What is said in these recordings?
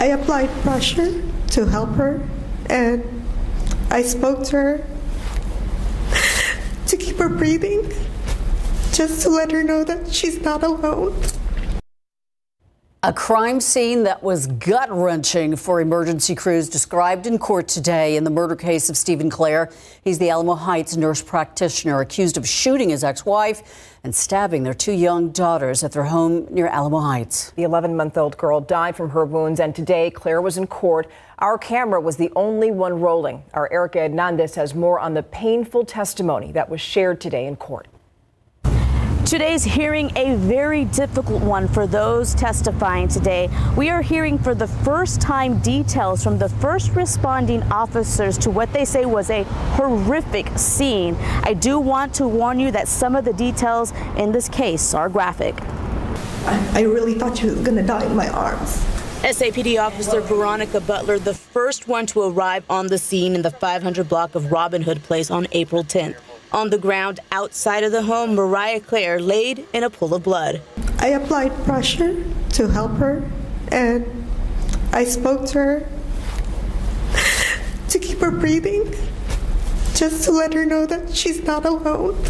I applied pressure to help her, and I spoke to her to keep her breathing, just to let her know that she's not alone. A crime scene that was gut wrenching for emergency crews described in court today in the murder case of Steven Clare. He's the Alamo Heights nurse practitioner accused of shooting his ex wife and stabbing their two young daughters at their home near Alamo Heights. The 11 month old girl died from her wounds, and today Clare was in court. Our camera was the only one rolling. Our Erica Hernandez has more on the painful testimony that was shared today in court. Today's hearing a very difficult one for those testifying today. We are hearing for the first time details from the first responding officers to what they say was a horrific scene. I do want to warn you that some of the details in this case are graphic. I, I really thought she was going to die in my arms. SAPD officer Veronica Butler, the first one to arrive on the scene in the 500 block of Robin Hood Place on April 10th. On the ground outside of the home, Mariah Clare laid in a pool of blood. I applied pressure to help her, and I spoke to her to keep her breathing, just to let her know that she's not alone.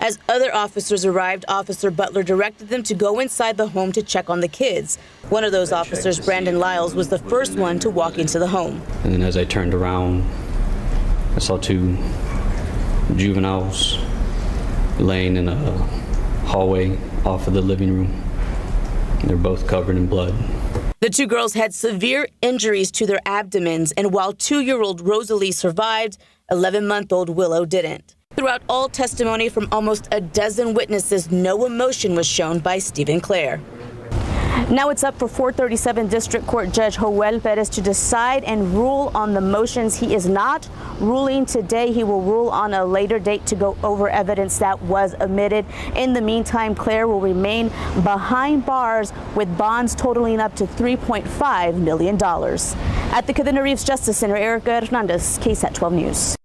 As other officers arrived, Officer Butler directed them to go inside the home to check on the kids. One of those officers, Brandon Lyles, was the first one to walk into the home. And then as I turned around, I saw two juveniles laying in a hallway off of the living room. They're both covered in blood. The two girls had severe injuries to their abdomens, and while two year old Rosalie survived, 11 month old Willow didn't. Throughout all testimony from almost a dozen witnesses, no emotion was shown by Steven Clare. Now it's up for 437 District Court Judge Joel Perez to decide and rule on the motions. He is not ruling today. He will rule on a later date to go over evidence that was omitted. In the meantime, Clare will remain behind bars with bonds totaling up to $3.5 million. At the Cadena Reeves Justice Center, Erica Hernandez, KSAT 12 News.